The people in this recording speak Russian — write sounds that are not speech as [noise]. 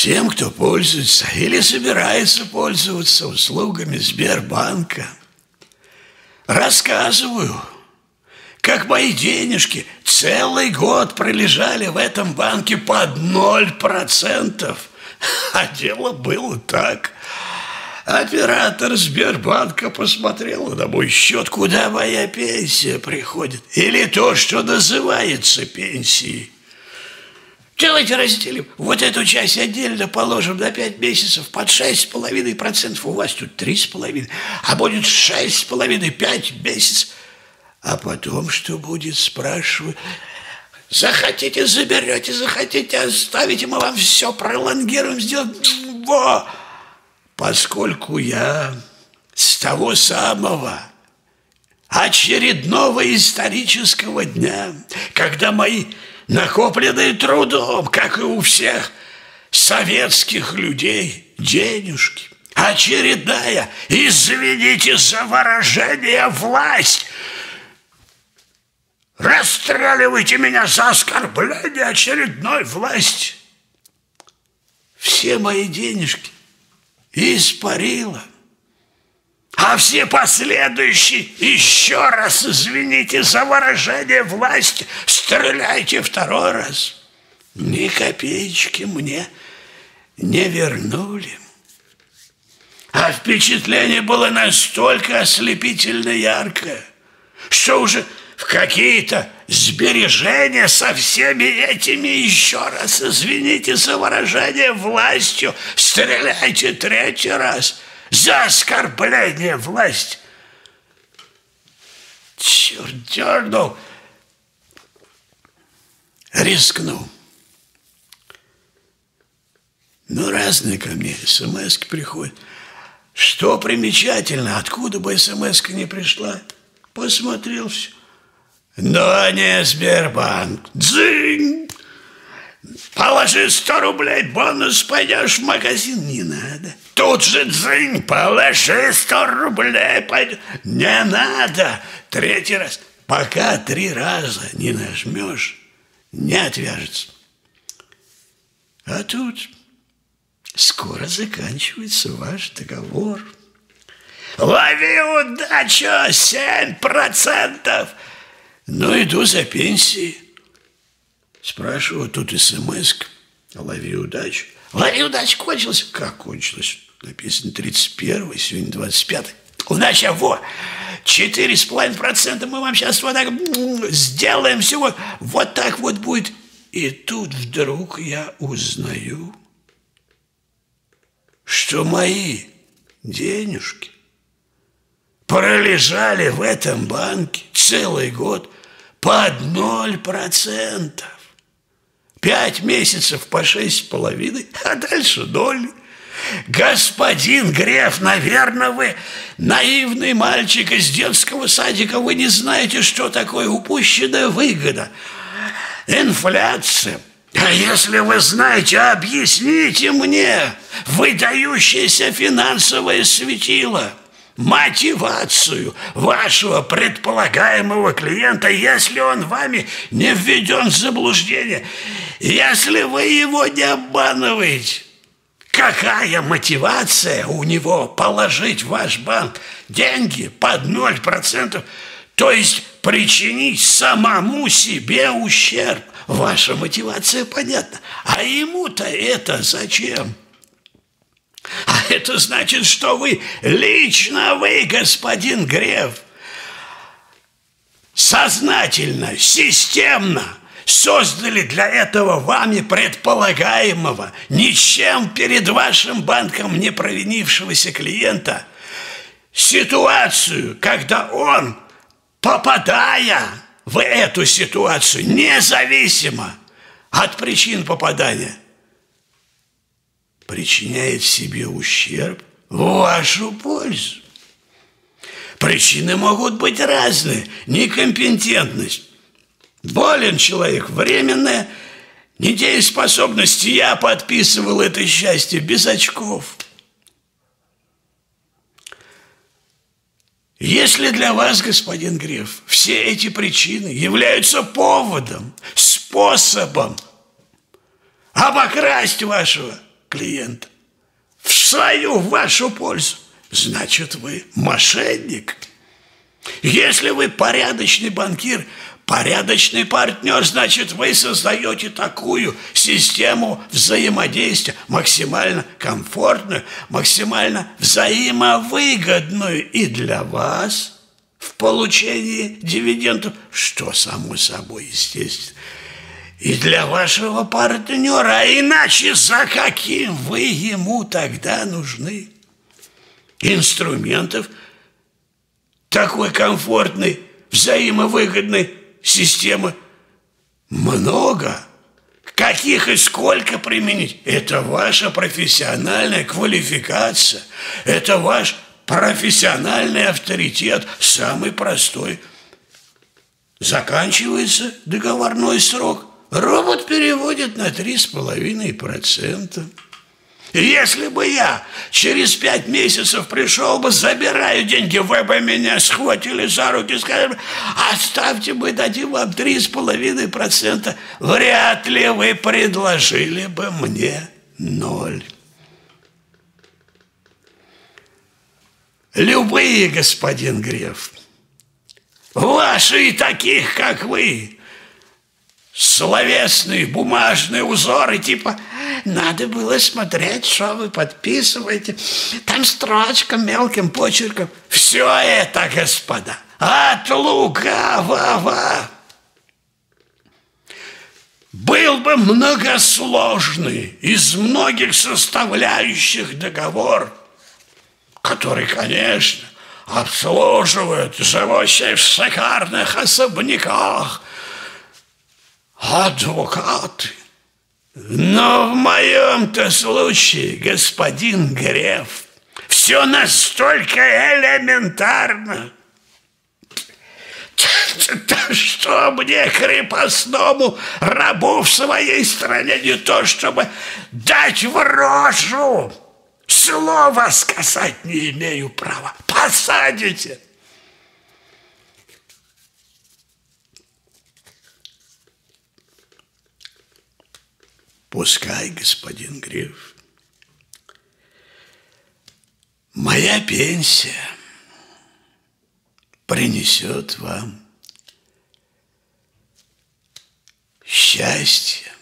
Всем, кто пользуется или собирается пользоваться услугами Сбербанка, рассказываю, как мои денежки целый год пролежали в этом банке под ноль процентов. [laughs] А дело было так. Оператор Сбербанка посмотрел на мой счет, куда моя пенсия приходит. Или то, что называется пенсией. Давайте разделим. Вот эту часть отдельно положим на 5 месяцев под 6,5%. У вас тут 3,5%. А будет 6,5, 5 месяцев. А потом что будет, спрашиваю. Захотите, заберете, захотите, оставите, мы вам все пролонгируем, сделаем. Во! Поскольку я с того самого очередного исторического дня, когда мои накопленные трудом, как и у всех советских людей, денежки, очередная, извините за выражение, власть – Расстреливайте меня за оскорбление очередной власти. Все мои денежки испарила. А все последующие, еще раз извините за выражение власти, стреляйте второй раз. Ни копеечки мне не вернули. А впечатление было настолько ослепительно яркое, что уже в какие-то сбережения со всеми этими, еще раз извините за выражение, властью, стреляйте третий раз за оскорбление власти. Черт дернул, рискнул. Ну, разные ко мне смс приходят. Что примечательно, откуда бы смс не пришла, посмотрел все. Но не Сбербанк. Дзынь! Положи 100 рублей, бонус, пойдешь в магазин. Не надо. Тут же дзынь, положи 100 рублей, пойдешь. Не надо. Третий раз. Пока три раза не нажмешь, не отвяжется. А тут скоро заканчивается ваш договор. Лови удачу, семь процентов. Ну, иду за пенсией. Спрашиваю, тут смс Лови удачу. Лови удачу кончилась. Как кончилась? Написано 31 сегодня 25 Удача, во! Четыре с половиной процента мы вам сейчас вот так сделаем всего. Вот так вот будет. И тут вдруг я узнаю, что мои денежки пролежали в этом банке целый год – под ноль процентов. Пять месяцев по шесть с половиной, а дальше ноль. Господин Греф, наверное, вы наивный мальчик из детского садика, вы не знаете, что такое упущенная выгода. Инфляция. А если вы знаете, объясните мне выдающееся финансовое светило – мотивацию вашего предполагаемого клиента, если он вами не введен в заблуждение, если вы его не обманываете. Какая мотивация у него положить в ваш банк деньги под 0%, то есть причинить самому себе ущерб? Ваша мотивация понятна. А ему-то это зачем? А это значит, что вы, лично вы, господин Греф, сознательно, системно создали для этого вами предполагаемого, ничем перед вашим банком не провинившегося клиента ситуацию, когда он, попадая в эту ситуацию, независимо от причин попадания, причиняет себе ущерб в вашу пользу. Причины могут быть разные. Некомпетентность. Болен человек, временная недееспособность. Я подписывал это счастье без очков. Если для вас, господин Греф, все эти причины являются поводом, способом обокрасть вашего клиента в свою в вашу пользу, значит, вы мошенник. Если вы порядочный банкир, порядочный партнер, значит, вы создаете такую систему взаимодействия, максимально комфортную, максимально взаимовыгодную и для вас в получении дивидендов, что само собой естественно, и для вашего партнера, а иначе за каким вы ему тогда нужны? Инструментов такой комфортной, взаимовыгодной системы много. Каких и сколько применить? Это ваша профессиональная квалификация, это ваш профессиональный авторитет, самый простой. Заканчивается договорной срок – робот переводит на 3,5%. Если бы я через пять месяцев пришел бы, забираю деньги, вы бы меня схватили за руки сказали, оставьте, мы дадим вам 3,5%, вряд ли вы предложили бы мне ноль. Любые, господин Греф, ваши и таких, как вы, словесные бумажные узоры, типа «надо было смотреть, что вы подписываете, там строчка мелким почерком». Все это, господа, от лукавого. Был бы многосложный из многих составляющих договор, который, конечно, обслуживает живущие в шикарных особняках – адвокаты. Но в моем-то случае, господин Греф, все настолько элементарно. Что мне, крепостному рабу в своей стране, не то чтобы дать в рожу, слова сказать не имею права. Посадите. Пускай, господин Гриф. Моя пенсия принесет вам счастье.